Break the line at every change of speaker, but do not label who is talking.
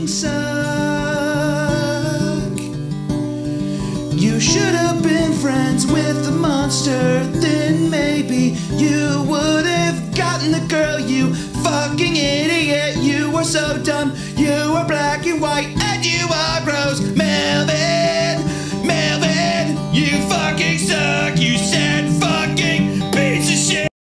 fucking suck. You should have been friends with the monster, then maybe you would have gotten the girl, you fucking idiot. You were so dumb, you were black.